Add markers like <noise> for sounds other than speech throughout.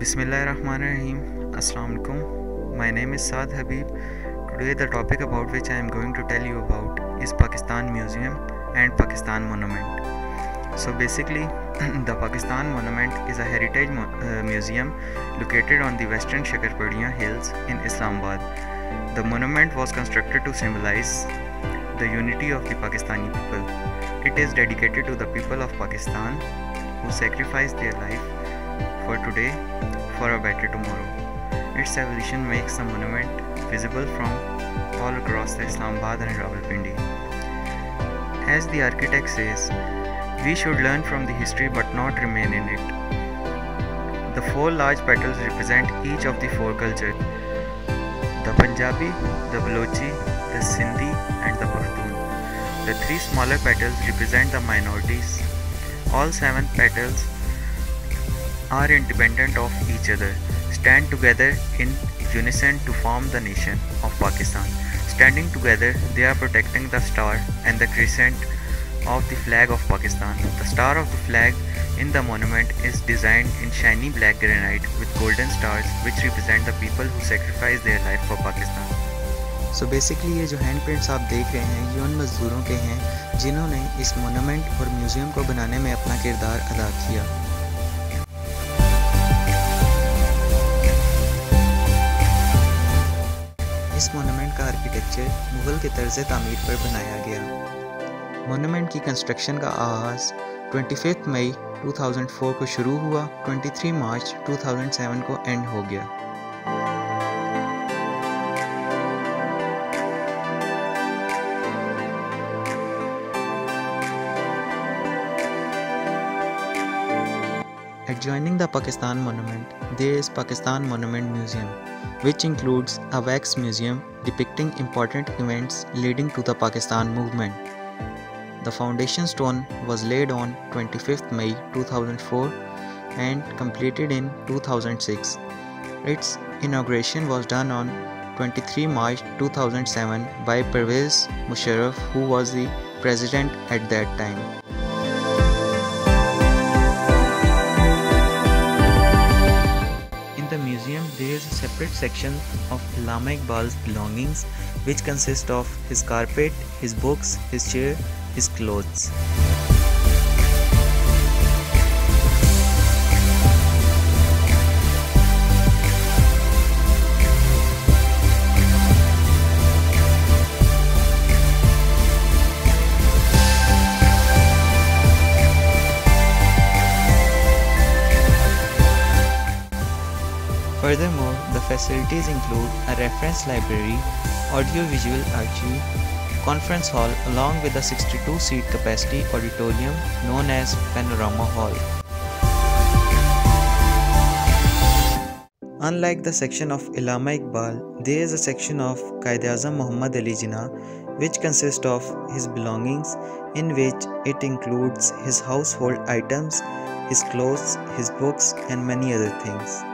Bismillahirrahmanirrahim. Assalamu alaikum. My name is Saad Habib. Today the topic about which I am going to tell you about is Pakistan Museum and Pakistan Monument. So basically <clears throat> the Pakistan Monument is a heritage mo- uh, museum located on the western Shakarparian hills in Islamabad. The monument was constructed to symbolize the unity of the Pakistani people. It is dedicated to the people of Pakistan who sacrificed their life for today for a better tomorrow. Its evolution makes the monument visible from all across the Islamabad and Rawalpindi. As the architect says, we should learn from the history but not remain in it. The four large petals represent each of the four cultures the Punjabi, the Balochi, the Sindhi, and the Pashtun. The three smaller petals represent the minorities. All seven petals are independent of each other, stand together in unison to form the nation of Pakistan. Standing together, they are protecting the star and the crescent of the flag of Pakistan. The star of the flag in the monument is designed in shiny black granite with golden stars which represent the people who sacrificed their life for Pakistan. So so basically ये जो hand prints आप देख रहे हैं ये उन मज़दूरों के हैं जिन्होंने इस मोनूमेंट और म्यूज़ियम को बनाने में अपना किरदार अदा किया आर्किटेक्चर मुग़ल के तर्ज तामीर पर बनाया गया। मोनूमेंट की कंस्ट्रक्शन का आगाज़ 25 मई 2004 को शुरू हुआ। 23 मार्च 2007 को एंड हो गया। Adjoining the Pakistan Monument, there is Pakistan Monument Museum, which includes a wax museum depicting important events leading to the Pakistan movement. The foundation stone was laid on 25th May 2004 and completed in 2006. Its inauguration was done on 23 March 2007 by Pervez Musharraf, who was the president at that time. Section of Allama Iqbal's belongings, which consist of his carpet, his books, his chair, his clothes. Furthermore, the facilities include a reference library, audio-visual archive, conference hall along with a 62-seat capacity auditorium known as Panorama Hall. Unlike the section of Allama Iqbal, there is a section of Quaid-e-Azam Muhammad Ali Jinnah which consists of his belongings in which it includes his household items, his clothes, his books and many other things.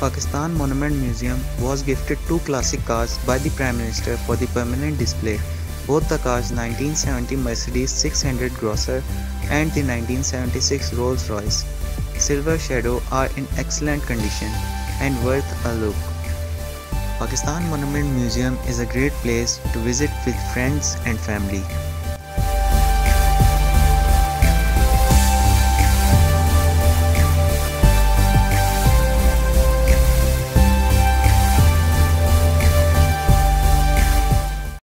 Pakistan Monument Museum was gifted two classic cars by the Prime Minister for the permanent display. Both the cars 1970 Mercedes 600 Grosser and the 1976 Rolls-Royce Silver Shadow are in excellent condition and worth a look. Pakistan Monument Museum is a great place to visit with friends and family.